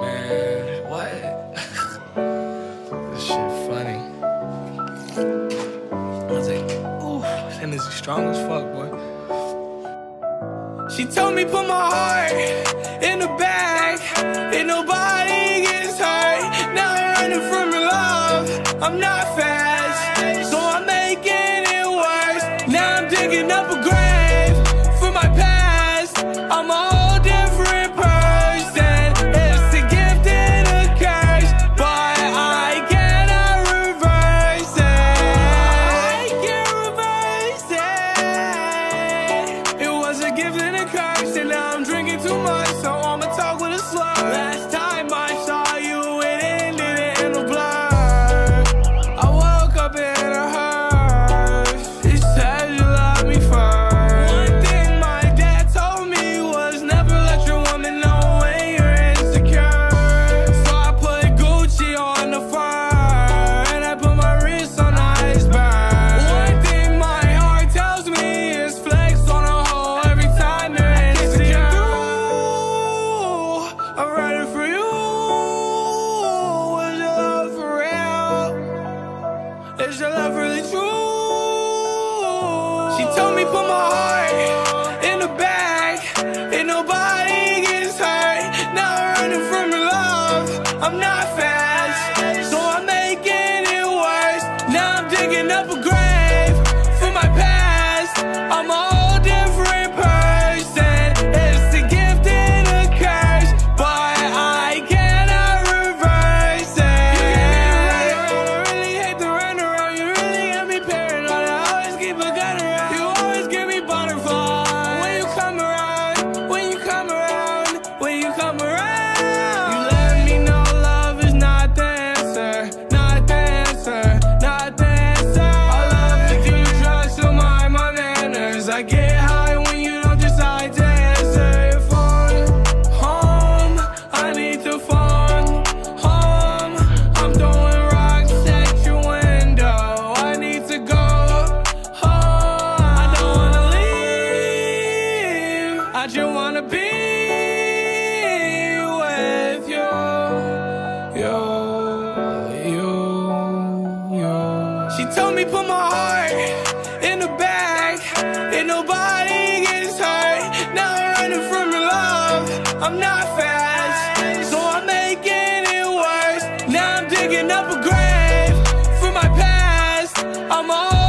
Man, what? this shit funny. I was like, ooh, that energy strong as fuck, boy. She told me put my heart in the bag, and nobody gets hurt. Now I'm running from your love. I'm not fast, so I'm making it worse. Now I'm digging up a grave and now I'm drinking too much, so I'ma talk with a slur. Is your love really true? She told me put my heart in the bag, and nobody gets hurt. Now I'm running from your love. I'm not fast, so I'm making it worse. Now I'm digging up a grave for my past. I'm a I get high when you don't decide to answer your phone. Home, I need to phone. Home, I'm throwing rocks at your window. I need to go home. I don't wanna leave. I just wanna be with you. You, you, you. She told me put my I'm not fast, so I'm making it worse. Now I'm digging up a grave for my past. I'm all